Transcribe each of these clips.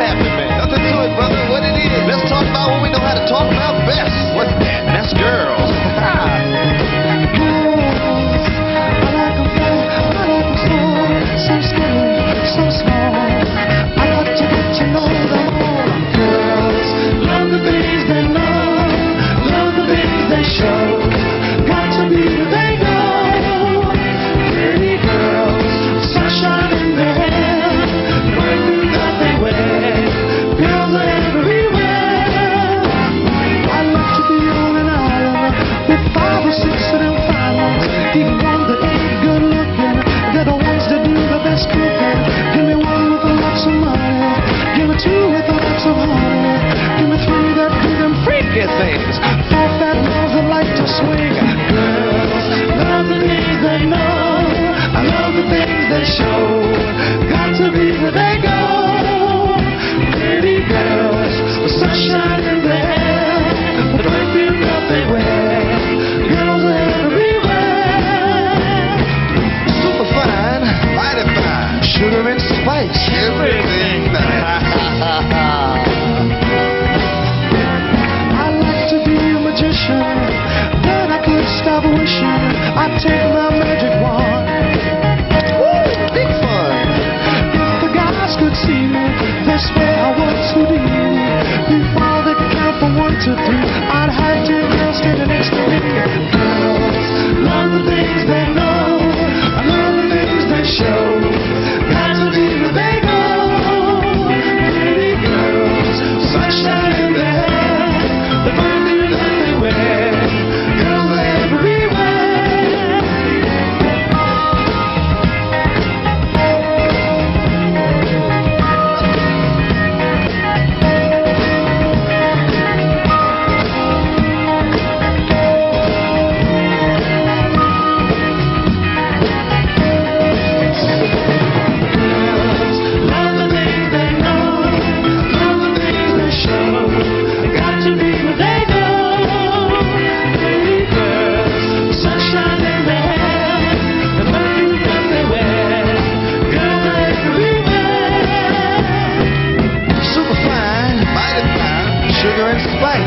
happening, me that freaky things. Girls like to swing. Girls love the things they know, I love the things they show. Got to be where they go. I'd take my magic wand. Big fun. If the guys could see me, I. Before they count from one to three, I'd have girls next to me. Girls love the things they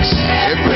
Sugar